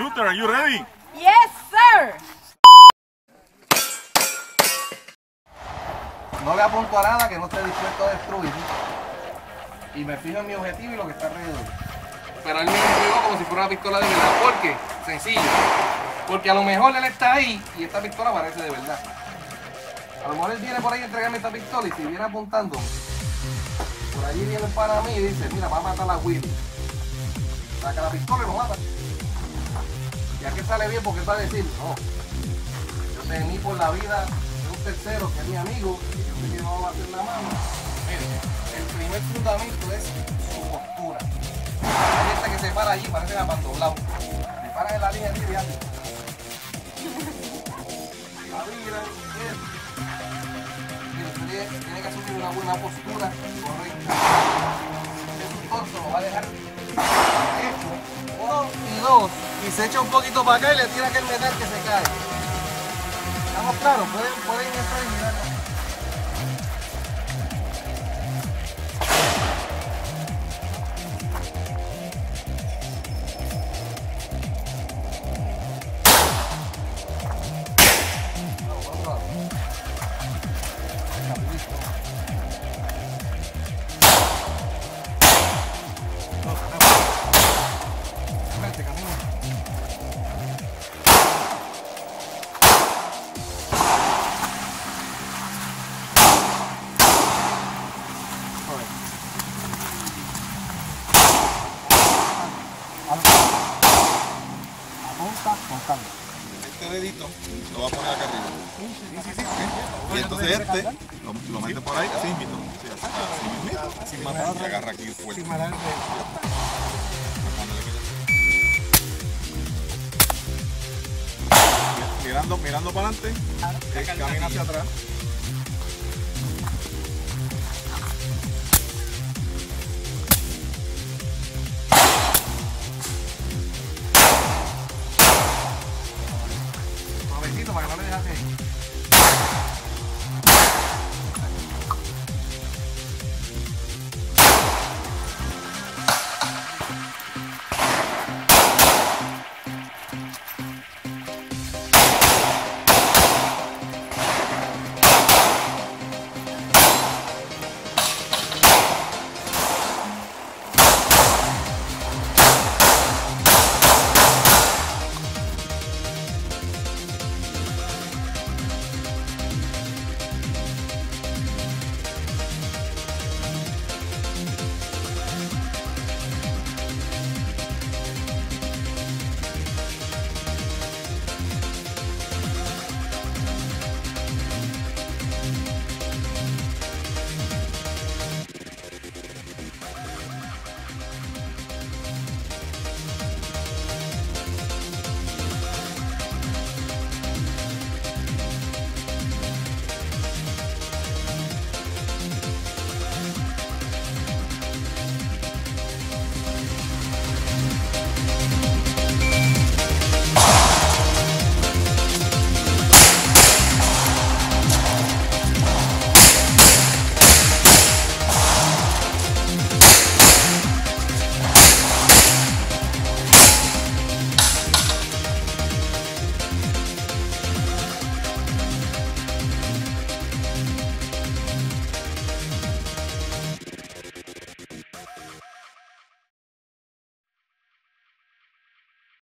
Shooter, are you ready? Yes, sir. No le apunto a nada que no esté dispuesto a destruir. Y me fijo en mi objetivo y lo que está alrededor. Pero él me entregó como si fuera una pistola de verdad. ¿Por qué? Sencillo. Porque a lo mejor él está ahí y esta pistola parece de verdad. A lo mejor él viene por ahí a entregarme esta pistola y si viene apuntando, por allí viene para mí y dice, mira, va a matar a Willy. Saca la pistola y lo mata. Sale bien porque va a decir, no, yo temí por la vida de un tercero que es mi amigo y yo sé que no a hacer malo. Mire, el primer fundamento es su postura. Hay gente que se para allí, parecen abandonado. Se paran en la línea así de antes. La. Mire, usted tiene, que asumir una buena postura correcta. Es un torso, lo va a dejar y dos. Y se echa un poquito para acá y le tira aquel metal que se cae. ¿Estamos claros? Pueden, pueden entrar y. Calma. Este dedito lo va a poner acá arriba. ¿ok? Y entonces este lo, lo mete por ahí, así mismo. Sí, así, agarra aquí fuerte. Mirando, mirando para adelante, eh, camina hacia atrás. Para que no le dejes ahí.